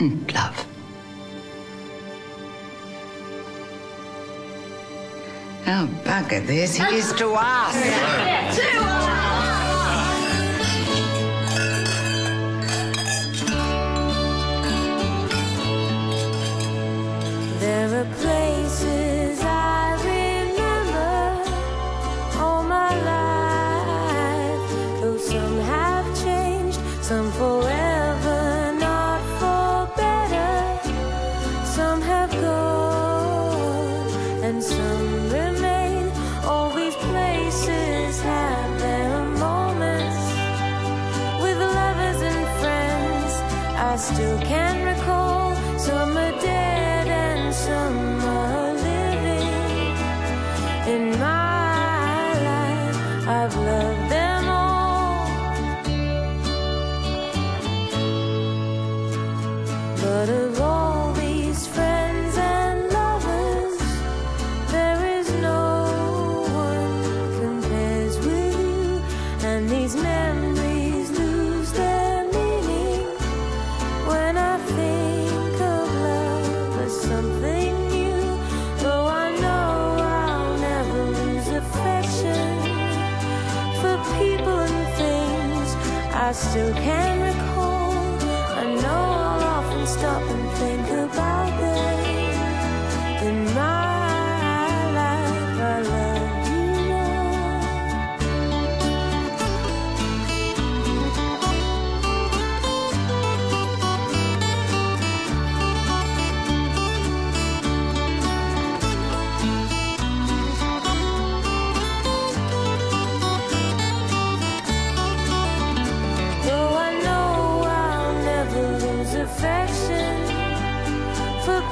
and love. Oh, bugger this. He is to us. There are places I remember all my life, though some have changed, some forever, I still can recall some are dead and some are living. In my life, I've loved I still can recall.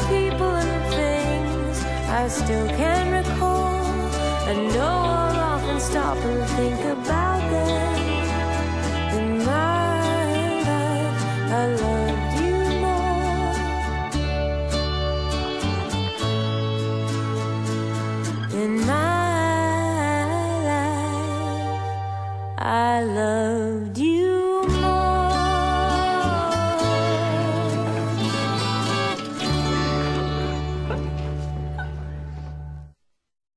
People and things I still can recall. I know I'll often stop and think about